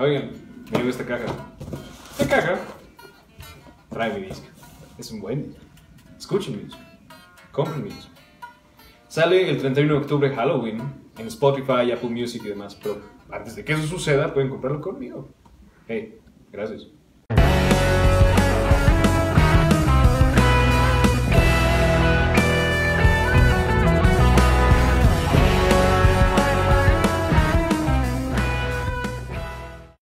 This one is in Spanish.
Oigan, me llevo esta caja. Esta caja trae mi disco. Es un buen disco. Escuchen mi disco. Compren mi disco. Sale el 31 de octubre Halloween en Spotify, Apple Music y demás. Pero antes de que eso suceda, pueden comprarlo conmigo. Hey, gracias.